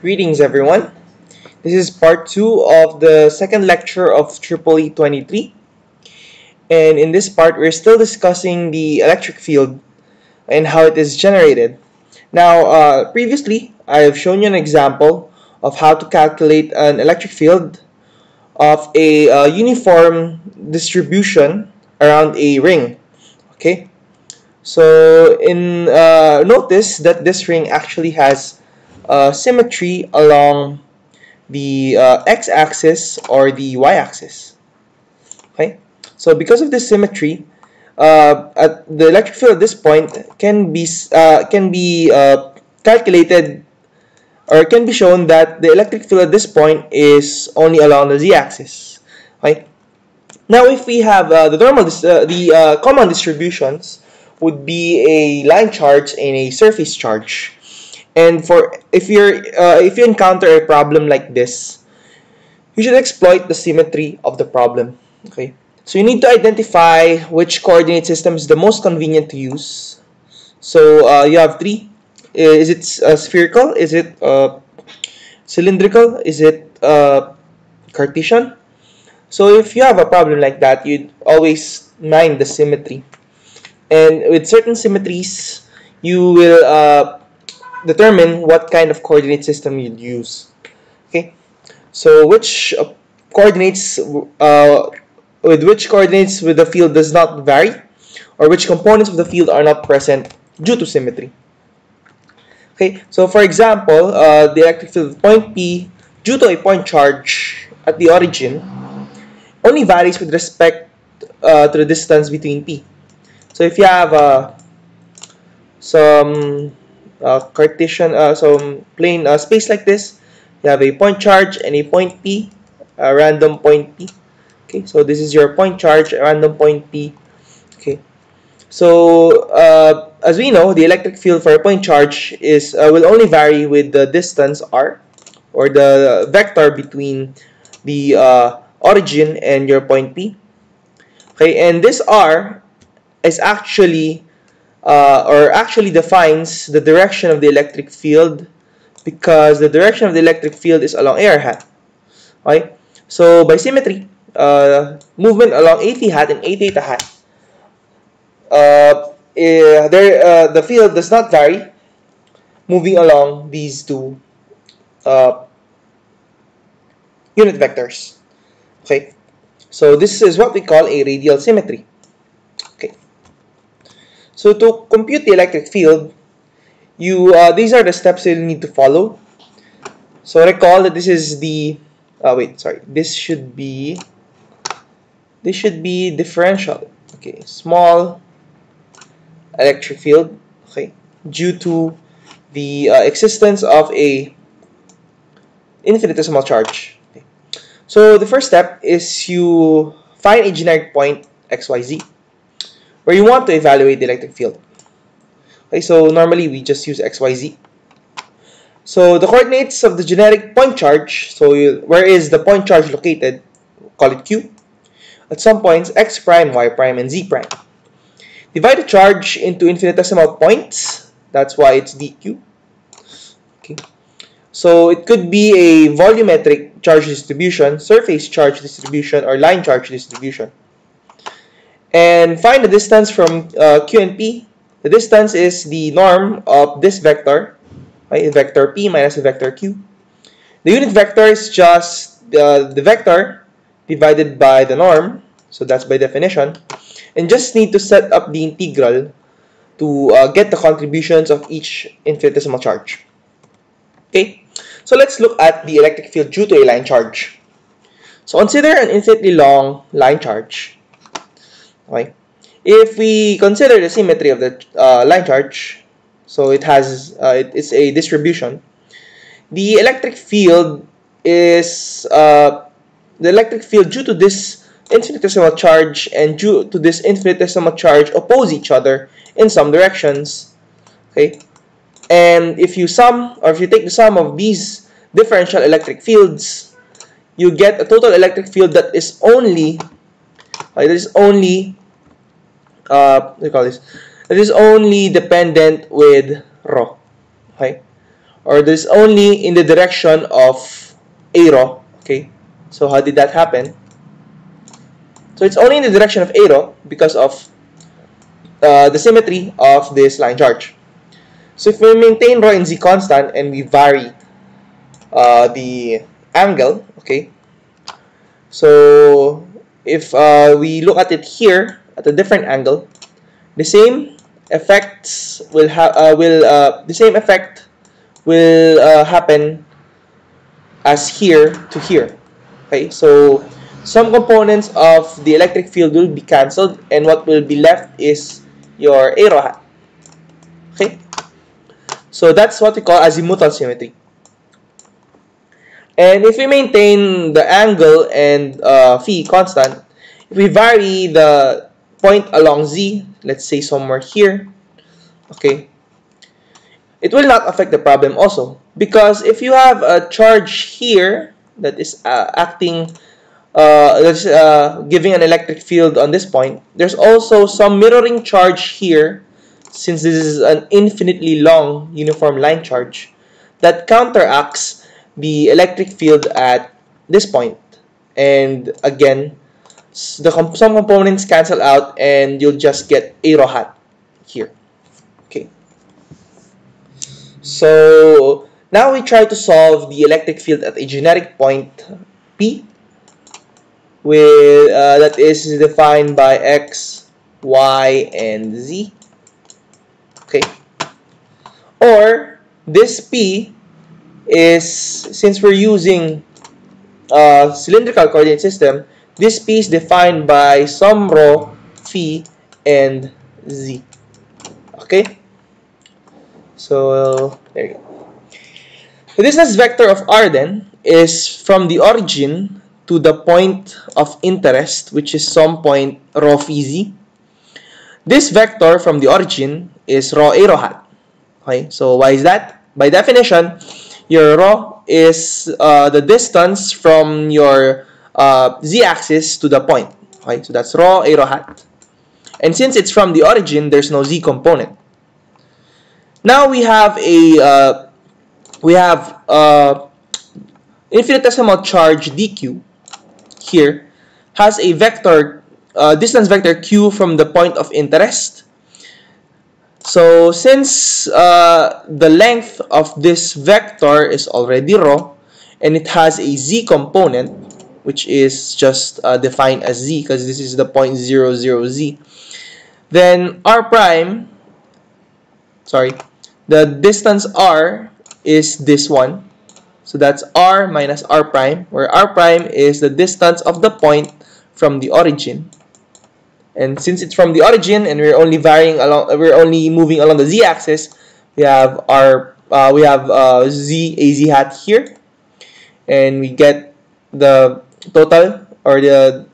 Greetings everyone. This is part 2 of the second lecture of EEE 23 and in this part we're still discussing the electric field and how it is generated. Now uh, previously I have shown you an example of how to calculate an electric field of a uh, uniform distribution around a ring. Okay, so in uh, notice that this ring actually has uh, symmetry along the uh, x-axis or the y-axis. Okay, so because of this symmetry, uh, the electric field at this point can be uh, can be uh, calculated or can be shown that the electric field at this point is only along the z-axis. Right. Now, if we have uh, the normal, the common distributions would be a line charge and a surface charge. And for if you're uh, if you encounter a problem like this, you should exploit the symmetry of the problem. Okay, so you need to identify which coordinate system is the most convenient to use. So uh, you have three. Is it uh, spherical? Is it uh, cylindrical? Is it uh, Cartesian? So if you have a problem like that, you'd always mind the symmetry. And with certain symmetries, you will uh, determine what kind of coordinate system you'd use. Okay, so which uh, coordinates uh, with which coordinates with the field does not vary, or which components of the field are not present due to symmetry. Okay, so for example, uh, the electric field point P due to a point charge at the origin only varies with respect uh, to the distance between P. So if you have uh, some Cartesian, uh, so plane uh, space like this, you have a point charge and a point P, a random point P. Okay, so this is your point charge, random point P. Okay, so uh, as we know, the electric field for a point charge is uh, will only vary with the distance r, or the vector between the uh, origin and your point P. Okay, and this r is actually uh, or actually defines the direction of the electric field because the direction of the electric field is along AR hat. Okay? So by symmetry, uh, movement along A hat and A theta hat, uh, eh, there, uh, the field does not vary moving along these two uh, unit vectors. Okay, so this is what we call a radial symmetry. So to compute the electric field, you uh, these are the steps you need to follow. So recall that this is the uh, wait sorry this should be this should be differential. Okay, small electric field. Okay, due to the uh, existence of a infinitesimal charge. Okay. So the first step is you find a generic point xyz where you want to evaluate the electric field. Okay, so normally we just use XYZ. So the coordinates of the generic point charge, so you, where is the point charge located? Call it Q. At some points, X prime, Y prime, and Z prime. Divide the charge into infinitesimal points. That's why it's dq. Okay. So it could be a volumetric charge distribution, surface charge distribution, or line charge distribution and find the distance from uh, Q and P. The distance is the norm of this vector, right? Vector P minus the vector Q. The unit vector is just uh, the vector divided by the norm, so that's by definition. And just need to set up the integral to uh, get the contributions of each infinitesimal charge. Okay, so let's look at the electric field due to a line charge. So consider an infinitely long line charge If we consider the symmetry of the uh, line charge, so it has uh, it, it's a distribution. The electric field is uh, the electric field due to this infinitesimal charge and due to this infinitesimal charge oppose each other in some directions. Okay, and if you sum or if you take the sum of these differential electric fields, you get a total electric field that is only uh, that is only uh, you call this? It is only dependent with rho. Okay? or this only in the direction of a rho. Okay, so how did that happen? So it's only in the direction of a rho because of uh, the symmetry of this line charge. So if we maintain rho and z constant and we vary uh, the angle, okay, so if uh, we look at it here at a different angle, the same effects will have uh, will uh, the same effect will uh, happen as here to here. Okay, so some components of the electric field will be cancelled and what will be left is your a rho hat. Okay, so that's what we call azimuthal symmetry. And if we maintain the angle and uh, phi constant, if we vary the point along z, let's say somewhere here, okay, it will not affect the problem also. Because if you have a charge here that is uh, acting, uh, that's uh, giving an electric field on this point, there's also some mirroring charge here, since this is an infinitely long uniform line charge, that counteracts the electric field at this point. And again, the comp some components cancel out and you'll just get a rho hat here. Okay. So now we try to solve the electric field at a generic point P with uh, that is defined by x, y, and z. Okay. Or this P is since we're using a cylindrical coordinate system, this P is defined by some rho, phi, and z. Okay? So, there you go. The distance vector of R then is from the origin to the point of interest, which is some point rho phi z. This vector from the origin is rho a rho hat. Okay, so why is that? By definition, your rho is uh, the distance from your uh, z-axis to the point. Okay, so that's rho a rho hat. And since it's from the origin, there's no z component. Now we have a uh, we have uh, infinitesimal charge dq here has a vector uh, distance vector q from the point of interest so since uh, the length of this vector is already rho and it has a z component which is just uh, defined as z because this is the point zero zero z. Then r prime sorry the distance r is this one. So that's r minus r prime where r prime is the distance of the point from the origin. And since it's from the origin and we're only varying along, we're only moving along the z-axis, we have our uh, we have uh, z a z hat here, and we get the total or the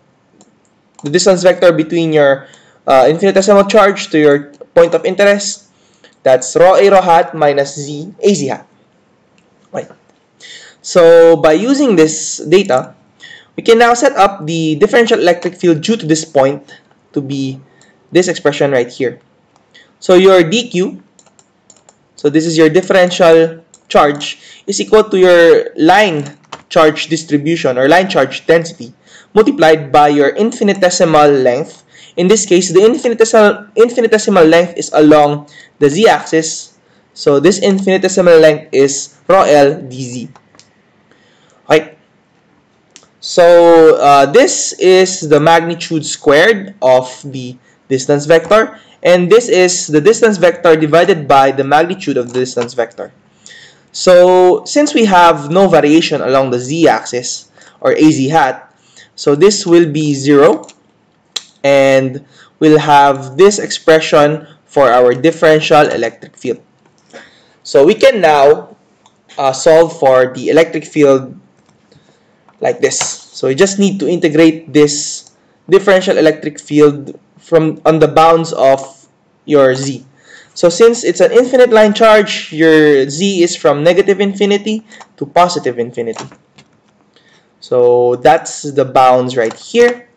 the distance vector between your uh, infinitesimal charge to your point of interest. That's rho a rho hat minus z a z hat. Right. So by using this data, we can now set up the differential electric field due to this point to be this expression right here. So your dq, so this is your differential charge, is equal to your line charge distribution or line charge density multiplied by your infinitesimal length. In this case, the infinitesimal, infinitesimal length is along the z-axis. So this infinitesimal length is rho L dz. Right? So uh, this is the magnitude squared of the distance vector and this is the distance vector divided by the magnitude of the distance vector. So since we have no variation along the z-axis or az hat, so this will be 0 and we'll have this expression for our differential electric field. So we can now uh, solve for the electric field like this. So we just need to integrate this differential electric field from on the bounds of your z. So since it's an infinite line charge, your z is from negative infinity to positive infinity. So that's the bounds right here.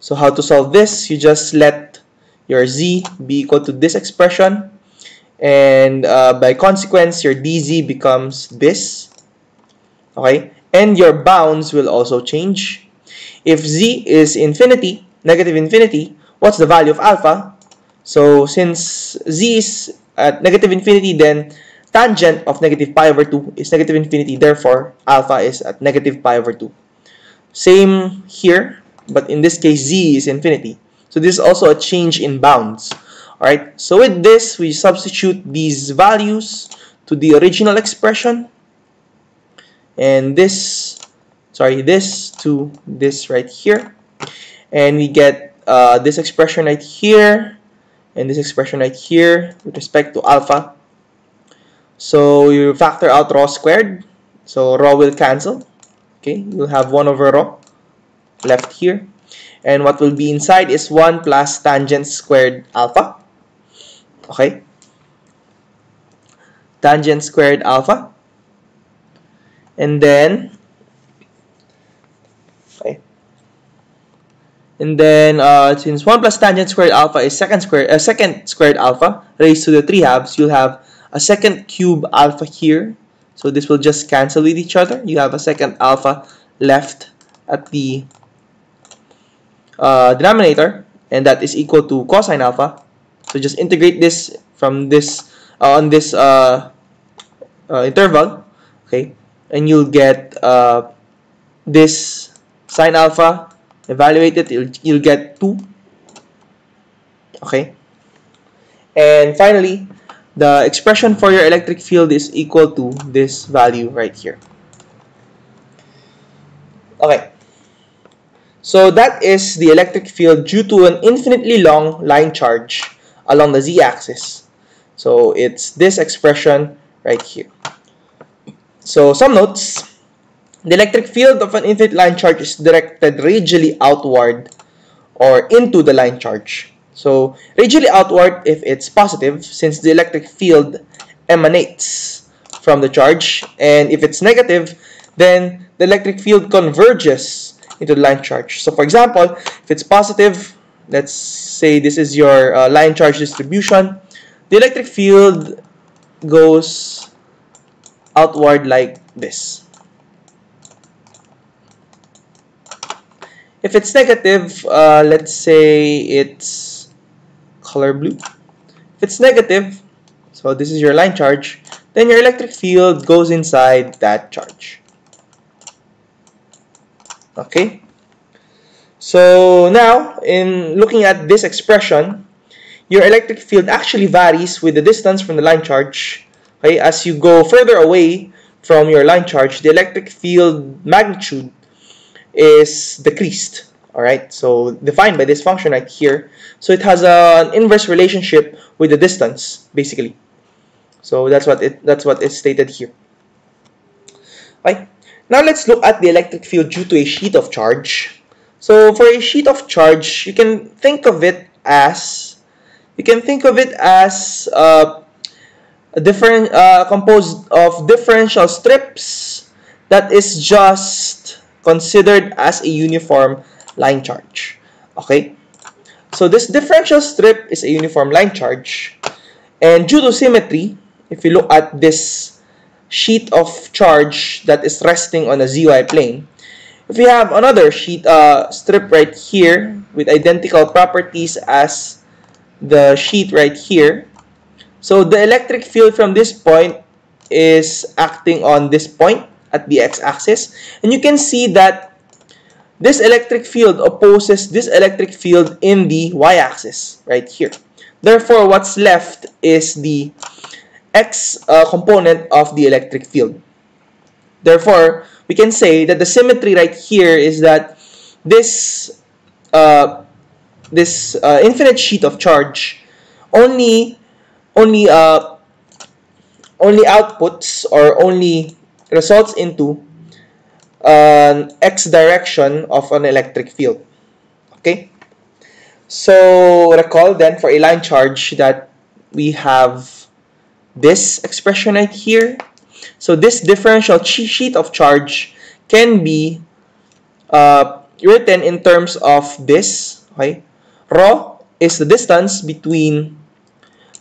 So how to solve this? You just let your z be equal to this expression and uh, by consequence your dz becomes this okay and your bounds will also change if z is infinity negative infinity what's the value of alpha so since z is at negative infinity then tangent of negative pi over 2 is negative infinity. Therefore alpha is at negative pi over 2 same here but in this case z is infinity. So this is also a change in bounds. Alright, so with this, we substitute these values to the original expression. And this, sorry, this to this right here. And we get uh, this expression right here and this expression right here with respect to alpha. So you factor out rho squared. So rho will cancel. Okay, you'll have 1 over rho left here. And what will be inside is 1 plus tangent squared alpha. Okay? Tangent squared alpha. And then, okay. And then, uh, since 1 plus tangent squared alpha is second squared, uh, second squared alpha raised to the 3 halves, you'll have a second cube alpha here. So this will just cancel with each other. You have a second alpha left at the uh, denominator and that is equal to cosine alpha so just integrate this from this uh, on this uh, uh, interval, okay, and you'll get uh, this sine alpha. Evaluate it, you'll, you'll get two. Okay, and finally, the expression for your electric field is equal to this value right here. Okay. So that is the electric field due to an infinitely long line charge along the z-axis. So it's this expression right here. So some notes. The electric field of an infinite line charge is directed radially outward or into the line charge. So radially outward if it's positive since the electric field emanates from the charge and if it's negative then the electric field converges into the line charge. So for example, if it's positive let's say this is your uh, line charge distribution the electric field goes outward like this if it's negative uh, let's say it's color blue. If it's negative so this is your line charge then your electric field goes inside that charge. Okay? So now, in looking at this expression, your electric field actually varies with the distance from the line charge. Okay, as you go further away from your line charge, the electric field magnitude is decreased. All right, so defined by this function right here. So it has an inverse relationship with the distance, basically. So that's what it that's what is stated here. Right. Now let's look at the electric field due to a sheet of charge. So for a sheet of charge, you can think of it as you can think of it as uh, a different uh, composed of differential strips that is just considered as a uniform line charge. Okay, so this differential strip is a uniform line charge, and due to symmetry, if you look at this sheet of charge that is resting on a zy plane, if we have another sheet uh, strip right here with identical properties as the sheet right here, so the electric field from this point is acting on this point at the x-axis. And you can see that this electric field opposes this electric field in the y-axis right here. Therefore, what's left is the x uh, component of the electric field. Therefore, we can say that the symmetry right here is that this uh, this uh, infinite sheet of charge only only uh, only outputs or only results into an x direction of an electric field. Okay? So recall then for a line charge that we have this expression right here so this differential sheet of charge can be uh, written in terms of this. Okay, rho is the distance between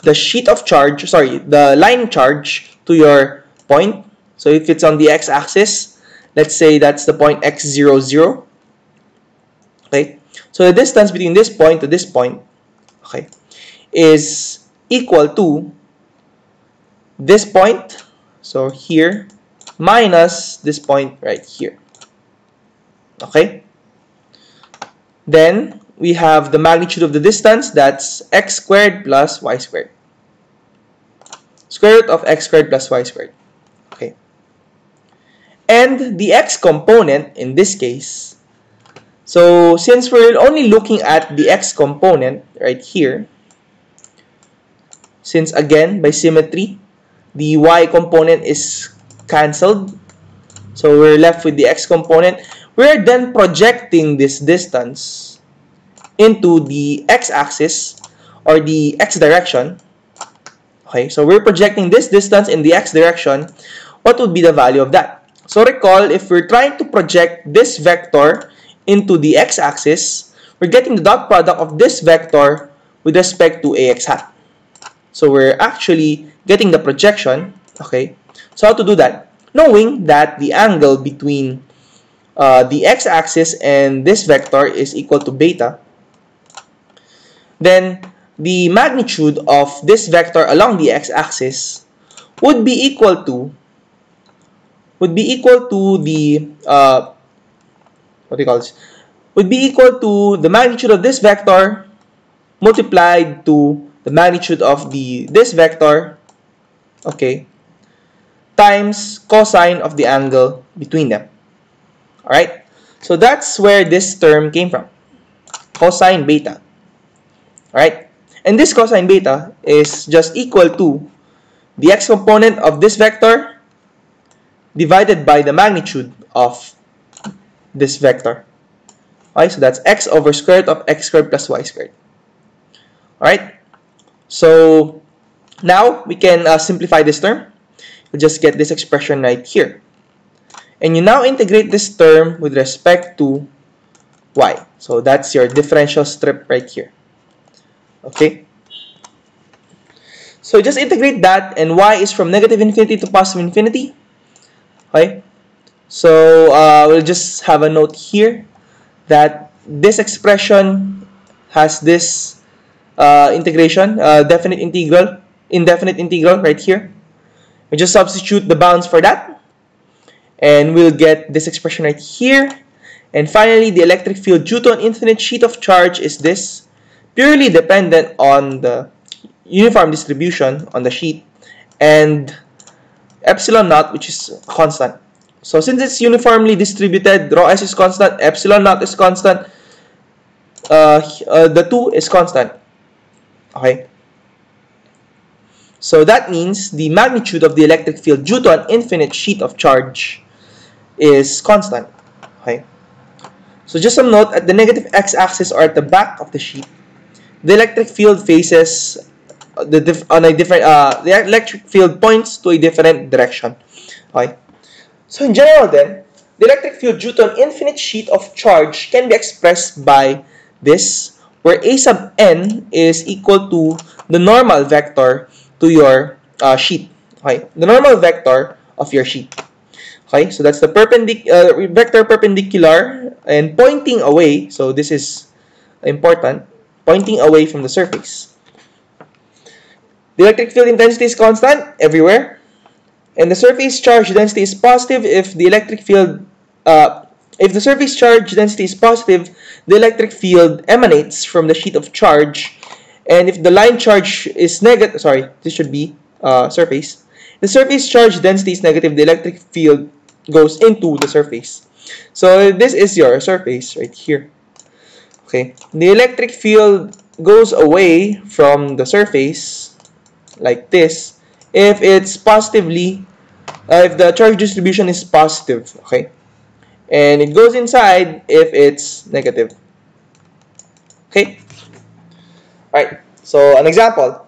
the sheet of charge, sorry, the line charge to your point. So if it's on the x-axis, let's say that's the point x00. Okay, so the distance between this point to this point, okay, is equal to this point, so here, minus this point right here. Okay? Then, we have the magnitude of the distance, that's x squared plus y squared. Square root of x squared plus y squared. And the x component, in this case, so since we're only looking at the x component right here, since again, by symmetry, the y component is cancelled, so we're left with the x component, we're then projecting this distance into the x-axis or the x direction. Okay, so we're projecting this distance in the x direction. What would be the value of that? So recall, if we're trying to project this vector into the x-axis, we're getting the dot product of this vector with respect to ax hat. So we're actually getting the projection. Okay, so how to do that? Knowing that the angle between uh, the x-axis and this vector is equal to beta, then the magnitude of this vector along the x-axis would be equal to would be equal to the uh, what do you call this? Would be equal to the magnitude of this vector multiplied to the magnitude of the this vector okay times cosine of the angle between them. All right so that's where this term came from. Cosine beta. All right And this cosine beta is just equal to the x component of this vector divided by the magnitude of this vector. Okay, so that's x over square root of x squared plus y squared. Alright, so now we can uh, simplify this term. We just get this expression right here. And you now integrate this term with respect to y. So that's your differential strip right here. Okay? So just integrate that and y is from negative infinity to positive infinity. Okay? So uh, we'll just have a note here that this expression has this uh, integration, uh, definite integral, indefinite integral right here. We just substitute the bounds for that. And we'll get this expression right here. And finally, the electric field due to an infinite sheet of charge is this purely dependent on the uniform distribution on the sheet and epsilon naught which is constant. So since it's uniformly distributed, rho s is constant, epsilon naught is constant, uh, uh, the 2 is constant. Okay. So that means the magnitude of the electric field due to an infinite sheet of charge is constant. Okay. So just some note at the negative x-axis or at the back of the sheet, the electric field faces the on a different uh, the electric field points to a different direction. Okay? So in general then the electric field due to an infinite sheet of charge can be expressed by this where a sub n is equal to the normal vector to your uh, sheet. Okay? The normal vector of your sheet. Okay? So that's the perpendicular uh, vector perpendicular and pointing away. So this is important. Pointing away from the surface. The electric field intensity is constant everywhere, and the surface charge density is positive if the electric field uh, if the surface charge density is positive, the electric field emanates from the sheet of charge, and if the line charge is negative, sorry, this should be uh, surface. The surface charge density is negative, the electric field goes into the surface. So this is your surface right here. Okay, the electric field goes away from the surface like this if it's positively, uh, if the charge distribution is positive, okay? And it goes inside if it's negative. Okay? Alright, so an example.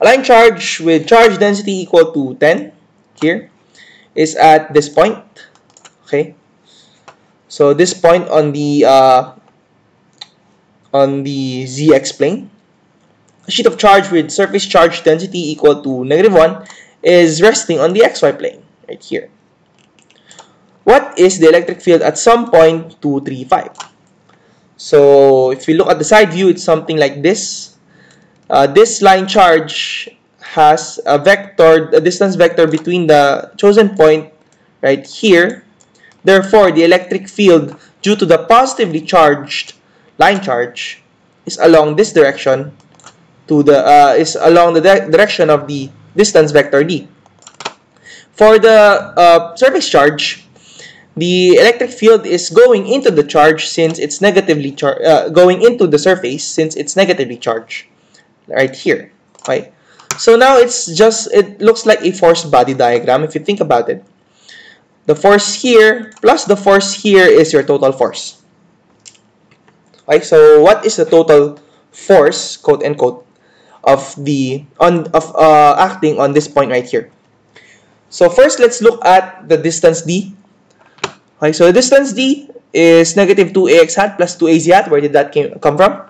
A line charge with charge density equal to 10 here is at this point. Okay? So this point on the uh, on the zx plane. A sheet of charge with surface charge density equal to negative 1 is resting on the xy plane, right here. What is the electric field at some point 235? So if you look at the side view, it's something like this. Uh, this line charge has a vector, a distance vector between the chosen point right here. Therefore, the electric field due to the positively charged line charge is along this direction to the uh, is along the direction of the distance vector d. For the uh, surface charge, the electric field is going into the charge since it's negatively charged, uh, going into the surface since it's negatively charged, right here, right? So now it's just, it looks like a force body diagram if you think about it. The force here plus the force here is your total force. Right, so what is the total force, quote unquote, of the on of uh, acting on this point right here? So first, let's look at the distance d. Okay, so the distance d is negative 2ax hat plus 2az hat. Where did that came, come from?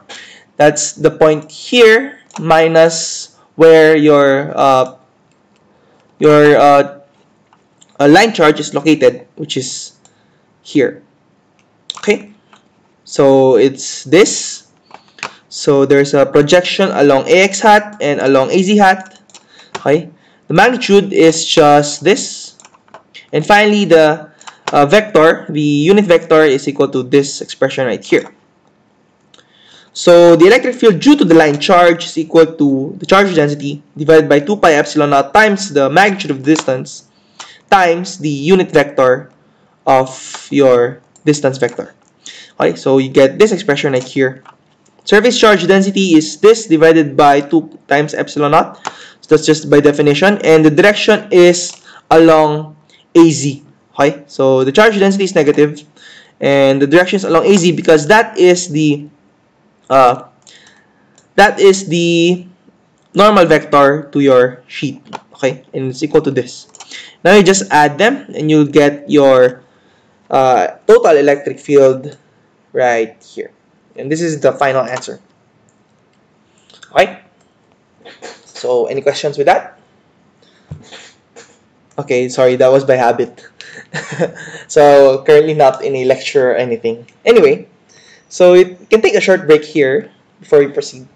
That's the point here minus where your uh, your uh, line charge is located, which is here. Okay, so it's this. So there's a projection along ax hat and along az hat. Okay, the magnitude is just this. And finally, the uh, vector, the unit vector is equal to this expression right here. So the electric field due to the line charge is equal to the charge density divided by 2 pi epsilon naught times the magnitude of the distance times the unit vector of your distance vector. Okay, so you get this expression right here. Surface charge density is this divided by 2 times epsilon naught. So that's just by definition. And the direction is along AZ. Okay, so the charge density is negative and the direction is along AZ because that is the uh, that is the normal vector to your sheet. Okay, and it's equal to this. Now you just add them and you'll get your uh, total electric field right here. And this is the final answer. Okay. So any questions with that? Okay, sorry, that was by habit. so currently not in a lecture or anything. Anyway, so you can take a short break here before we proceed.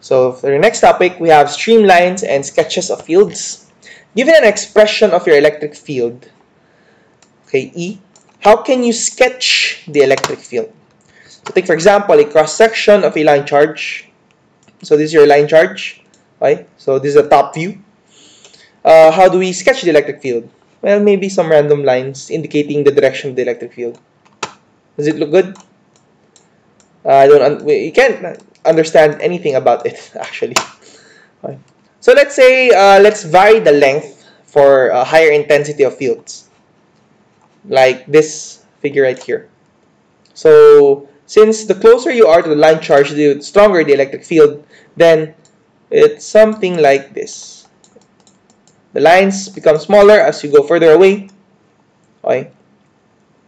So for the next topic, we have streamlines and sketches of fields. Given an expression of your electric field, okay, E, how can you sketch the electric field? So take for example a cross section of a line charge. So this is your line charge, right? So this is a top view. Uh, how do we sketch the electric field? Well, maybe some random lines indicating the direction of the electric field. Does it look good? Uh, I don't. you can't understand anything about it actually. So let's say uh, let's vary the length for a higher intensity of fields, like this figure right here. So since the closer you are to the line charge, the stronger the electric field, then it's something like this. The lines become smaller as you go further away. Okay.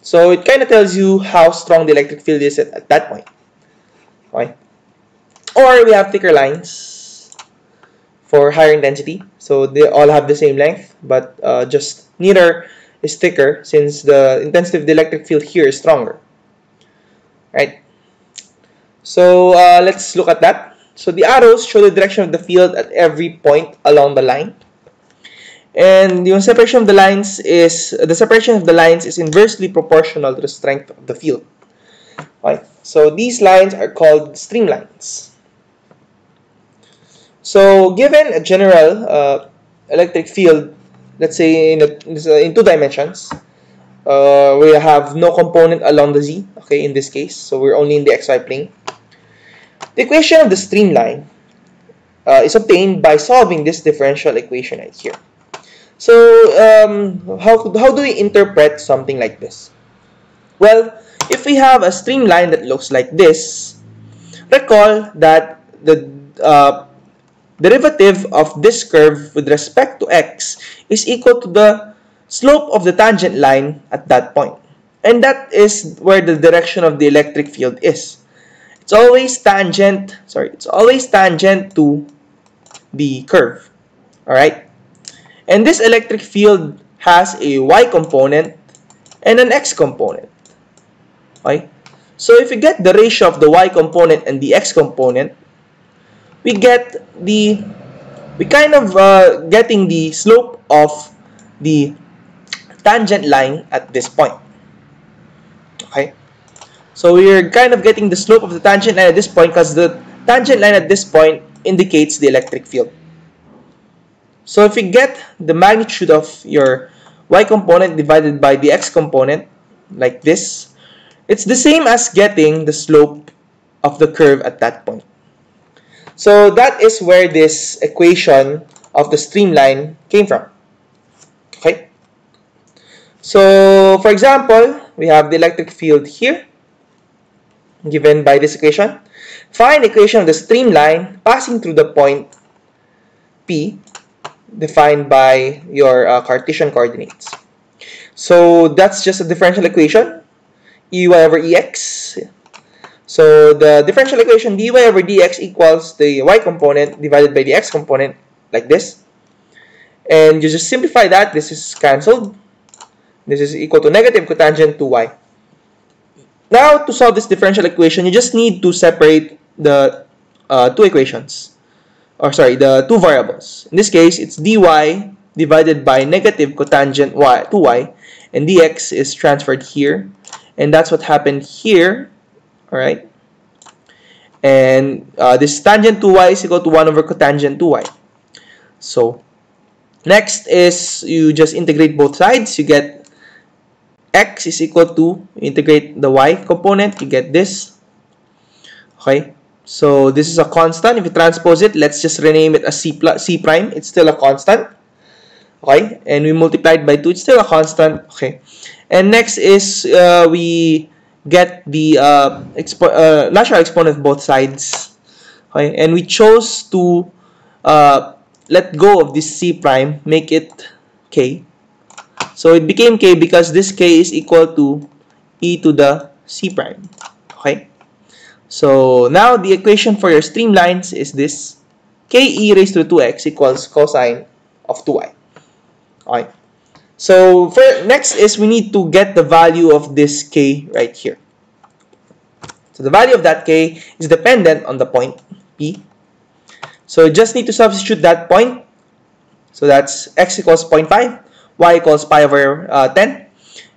So it kind of tells you how strong the electric field is at, at that point. Okay. Or we have thicker lines for higher intensity. So they all have the same length, but uh, just neither is thicker since the intensity of the electric field here is stronger. Right. So uh, let's look at that. So the arrows show the direction of the field at every point along the line. And the separation of the lines is the separation of the lines is inversely proportional to the strength of the field. Right. So these lines are called streamlines. So given a general uh, electric field, let's say in, a, in two dimensions, uh, we have no component along the z, okay, in this case, so we're only in the xy plane. The equation of the streamline uh, is obtained by solving this differential equation right here. So, um, how, how do we interpret something like this? Well, if we have a streamline that looks like this, recall that the uh, derivative of this curve with respect to x is equal to the slope of the tangent line at that point. And that is where the direction of the electric field is. It's always tangent, sorry, it's always tangent to the curve. Alright? And this electric field has a y component and an x component. Okay? So if we get the ratio of the y component and the x component, we get the, we kind of uh, getting the slope of the tangent line at this point. Okay? So we're kind of getting the slope of the tangent line at this point because the tangent line at this point indicates the electric field. So if you get the magnitude of your y component divided by the x component, like this, it's the same as getting the slope of the curve at that point. So that is where this equation of the streamline came from. Okay? So, for example, we have the electric field here, given by this equation. Find equation of the streamline passing through the point P defined by your uh, Cartesian coordinates. So that's just a differential equation, ey over ex. So the differential equation dy over dx equals the y component divided by the x component, like this. And you just simplify that, this is cancelled. This is equal to negative cotangent 2y. Now, to solve this differential equation, you just need to separate the uh, two equations or sorry, the two variables. In this case, it's dy divided by negative cotangent y, 2y, and dx is transferred here. And that's what happened here, all right? And uh, this tangent 2y is equal to 1 over cotangent 2y. So, next is you just integrate both sides. You get x is equal to, integrate the y component, you get this. Okay, so this is a constant. If you transpose it, let's just rename it as C, plus, C prime. It's still a constant. Okay. And we multiplied by 2. It's still a constant. Okay. And next is uh, we get the uh, expo uh, natural exponent of both sides. Okay. And we chose to uh, let go of this C prime, make it K. So it became K because this K is equal to e to the C prime. Okay. So now the equation for your streamlines is this. ke raised to 2x equals cosine of 2y. Okay. So for next is we need to get the value of this k right here. So the value of that k is dependent on the point P. So you just need to substitute that point. So that's x equals 0.5, y equals pi over uh, 10.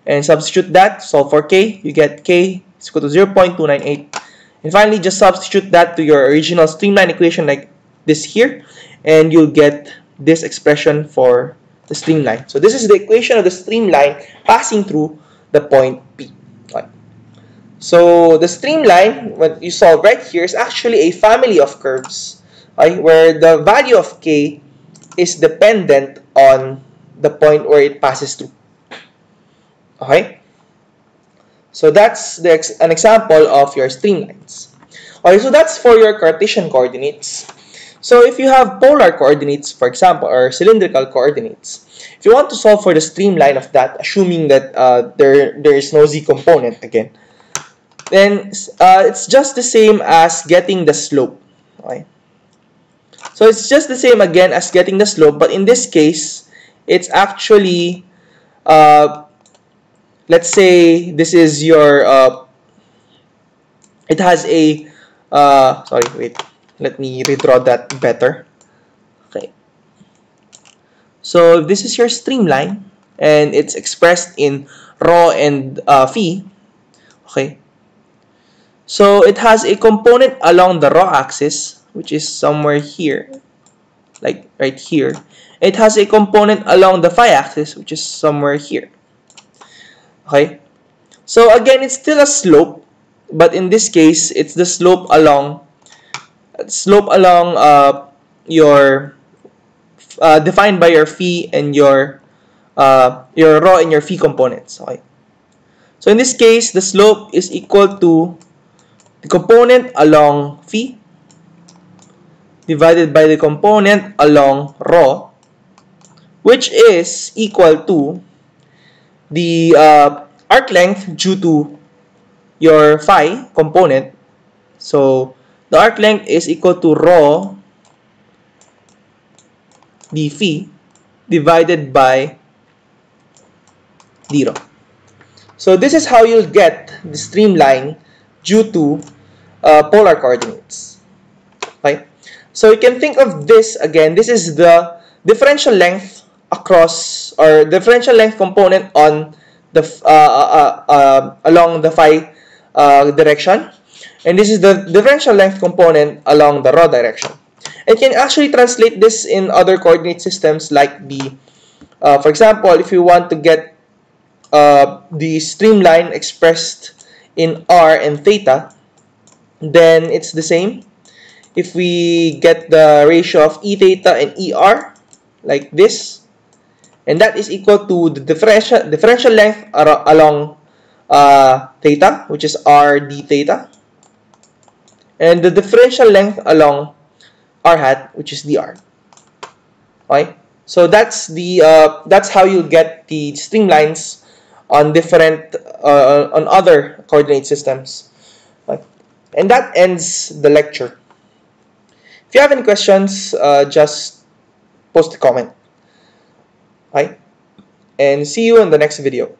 And substitute that. solve for k, you get k is equal to 0.298 and finally, just substitute that to your original streamline equation like this here, and you'll get this expression for the streamline. So this is the equation of the streamline passing through the point P. Right. So the streamline, what you saw right here, is actually a family of curves, right, where the value of k is dependent on the point where it passes through. Okay? So that's the ex an example of your streamlines. Okay, so that's for your Cartesian coordinates. So if you have polar coordinates, for example, or cylindrical coordinates, if you want to solve for the streamline of that, assuming that uh, there, there is no z component again, then uh, it's just the same as getting the slope. Okay? So it's just the same again as getting the slope, but in this case, it's actually uh, let's say this is your uh, it has a uh, sorry wait let me redraw that better. Okay. So this is your streamline and it's expressed in rho and uh, phi okay. So it has a component along the rho axis which is somewhere here like right here. It has a component along the phi axis which is somewhere here. Okay? So again, it's still a slope, but in this case, it's the slope along slope along uh, your uh, defined by your phi and your uh, your rho and your phi components. Okay. So in this case, the slope is equal to the component along phi divided by the component along rho, which is equal to the uh, arc length due to your phi component So the arc length is equal to rho d phi divided by d rho. So this is how you'll get the streamline due to uh, polar coordinates. Okay? So you can think of this again. This is the differential length across or differential length component on the uh, uh, uh, along the phi uh, direction, and this is the differential length component along the rho direction. And can actually translate this in other coordinate systems like the, uh, for example, if you want to get uh, the streamline expressed in r and theta, then it's the same. If we get the ratio of e theta and er, like this, and that is equal to the differential differential length along uh, theta, which is r d theta, and the differential length along r hat, which is dr. Okay, so that's the uh, that's how you get the streamlines on different uh, on other coordinate systems. Okay. And that ends the lecture. If you have any questions, uh, just post a comment. Okay, and see you in the next video.